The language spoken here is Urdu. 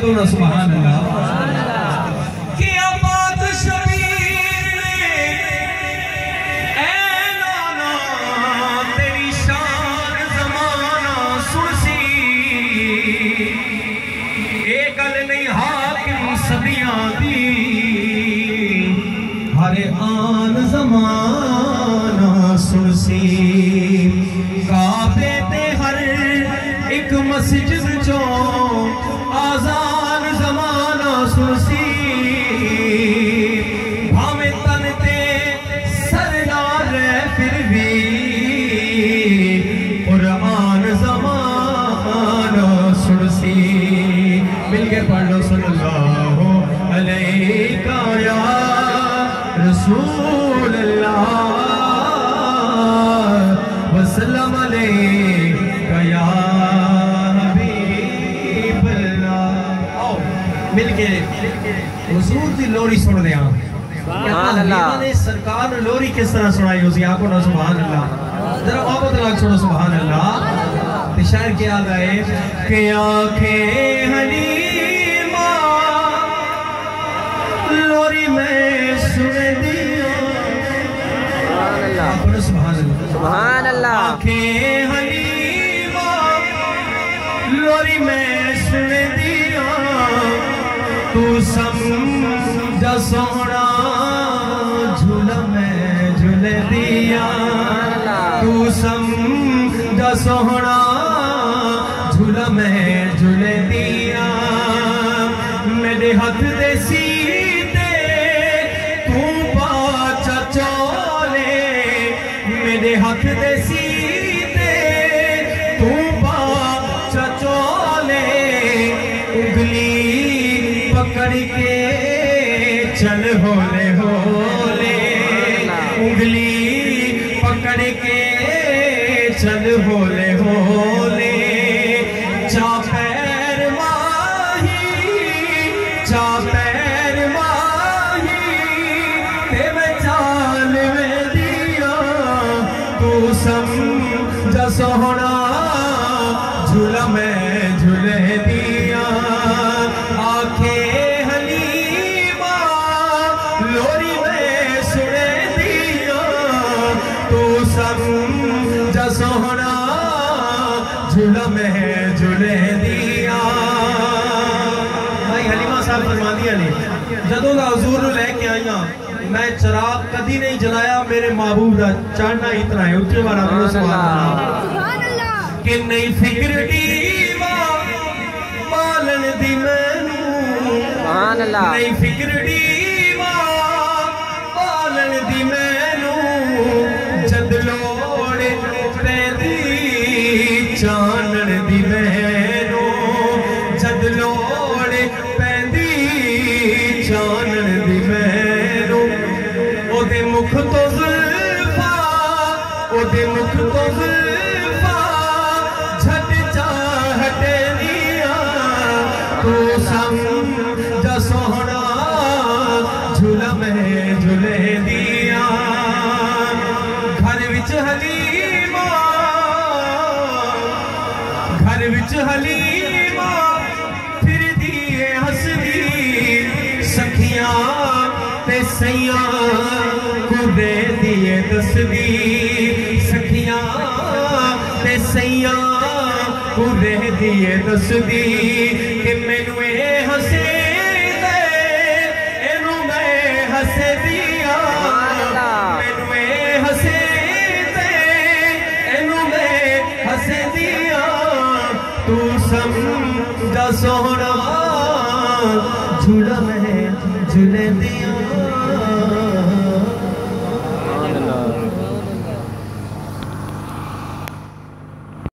سبحان اللہ۔ کیا بات شبیر نے اے نانا، تیری شان زمانہ سنسی اے گل نہیں حاکم صدیاں دی۔ ہر آن زمانہ سنسی کعبے تے ہر ایک مسجد کے حضور دی لوری سن دیا سبحان اللہ۔ نے سرکار نے لوری کس طرح سنائی؟ اسی آنکھوں نے سبحان اللہ۔ ذرا محبت لاکھ چھوڑو سبحان اللہ۔ تو شاعر کیا گئے کہ آنکھیں حلیمہ لوری میں سن دیا سبحان اللہ۔ پڑھو سبحان اللہ۔ سبحان اللہ۔ آنکھیں حلیمہ لوری میں سن دیا تو سمجھا سونا جھولا میں جھول دیا۔ تو سمجھا سونا جھولا میں جھول دیا۔ میرے ہاتھ دے سیتے، تو پاچا چولے میرے ہاتھ دے سیتے پکڑ کے چل ہولے ہولے انگلی پکڑ کے چل ہولے ہولے سونا جھولا میں جھولے دیا۔ بھائی حلیمہ صاحب فرما دیا نے جدوں دا حضور نو لے کے آئیاں میں چراغ کدی نہیں جلایا میرے محبوب دا چاہنا اتنا ہے اچھے بارا بلو سبحان اللہ کہ نہیں فکر ڈیوا پالن دی مینوں۔ سبحان اللہ۔ نہیں فکر ڈیوا حلیمہ گھر پھر دیئے ہسدی سکھیاں تے سیاں کو دے دیئے دسدی دیئے دسدی کہ مینو اے ہسے دے اینو میں ہسے دیا مینو اے ہسے دے اینو میں ہسے دیا تو سمجھا سونا جھولا میں جھولے دیا